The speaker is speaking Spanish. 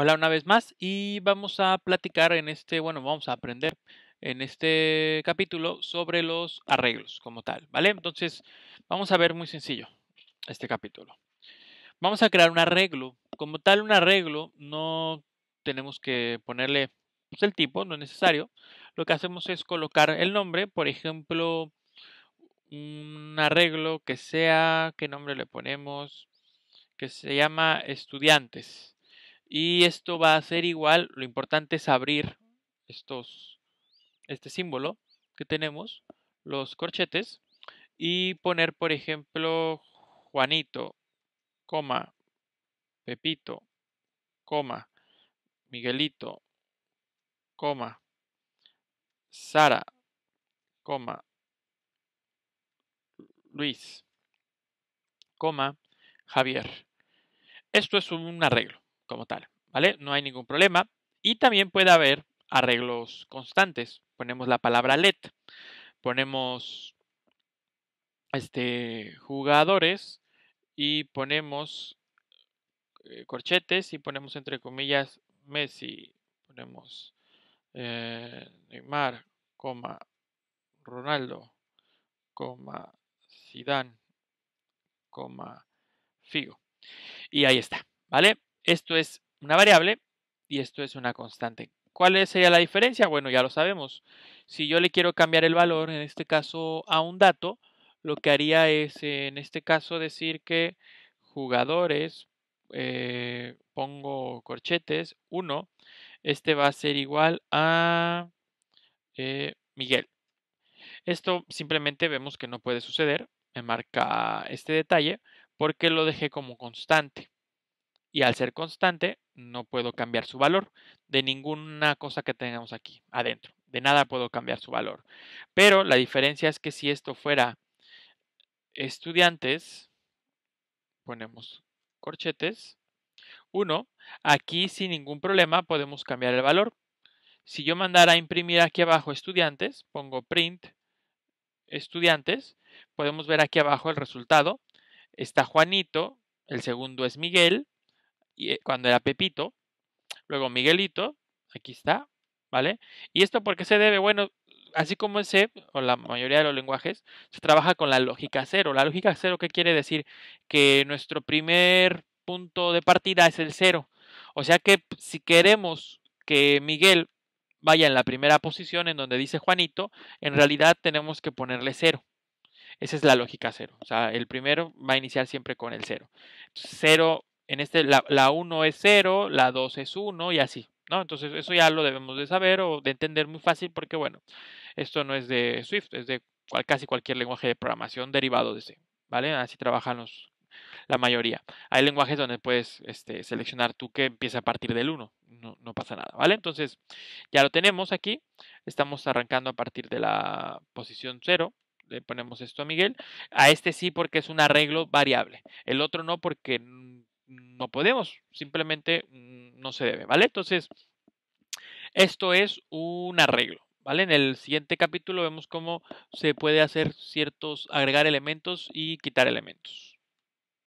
Hola una vez más y vamos a platicar en este, bueno, vamos a aprender en este capítulo sobre los arreglos como tal, ¿vale? Entonces, vamos a ver muy sencillo este capítulo. Vamos a crear un arreglo. Como tal, un arreglo no tenemos que ponerle pues, el tipo, no es necesario. Lo que hacemos es colocar el nombre, por ejemplo, un arreglo que sea, ¿qué nombre le ponemos? Que se llama estudiantes. Y esto va a ser igual, lo importante es abrir estos, este símbolo que tenemos, los corchetes, y poner, por ejemplo, Juanito, coma, Pepito, coma, Miguelito, coma, Sara, coma, Luis, coma, Javier. Esto es un arreglo como tal, ¿vale? No hay ningún problema. Y también puede haber arreglos constantes. Ponemos la palabra let, ponemos este, jugadores y ponemos eh, corchetes y ponemos entre comillas Messi, ponemos eh, Neymar, coma, Ronaldo, coma, Zidane, coma, Figo. Y ahí está, ¿vale? Esto es una variable y esto es una constante. ¿Cuál sería la diferencia? Bueno, ya lo sabemos. Si yo le quiero cambiar el valor, en este caso a un dato, lo que haría es, en este caso, decir que jugadores, eh, pongo corchetes, 1, este va a ser igual a eh, Miguel. Esto simplemente vemos que no puede suceder. Me marca este detalle porque lo dejé como constante y al ser constante no puedo cambiar su valor de ninguna cosa que tengamos aquí adentro. De nada puedo cambiar su valor. Pero la diferencia es que si esto fuera estudiantes, ponemos corchetes, 1, aquí sin ningún problema podemos cambiar el valor. Si yo mandara a imprimir aquí abajo estudiantes, pongo print estudiantes, podemos ver aquí abajo el resultado. Está Juanito, el segundo es Miguel, eh, cuando era Pepito, luego Miguelito, aquí está, ¿vale? ¿Y esto por qué se debe? Bueno, así como en C, o la mayoría de los lenguajes, se trabaja con la lógica cero. La lógica cero, ¿qué quiere decir? Que nuestro primer punto de partida es el cero. O sea que si queremos que Miguel vaya en la primera posición en donde dice Juanito, en realidad tenemos que ponerle cero. Esa es la lógica cero. O sea, el primero va a iniciar siempre con el cero. Cero en este la, 1 es 0, la 2 es 1 y así, ¿no? Entonces eso ya lo debemos de saber o de entender muy fácil porque, bueno, esto no es de Swift, es de casi cualquier lenguaje de programación derivado de C, ¿vale? Así trabajan los, la mayoría. Hay lenguajes donde puedes este, seleccionar tú que empieza a partir del 1, no, no, pasa nada, ¿vale? Entonces ya lo tenemos aquí, estamos arrancando a partir de la posición 0, le ponemos esto a Miguel, a este sí porque es un arreglo variable, el otro no porque no podemos, simplemente mm, no se debe, ¿vale? Entonces, esto es un arreglo, ¿vale? En el siguiente capítulo vemos cómo se puede hacer ciertos, agregar elementos y quitar elementos.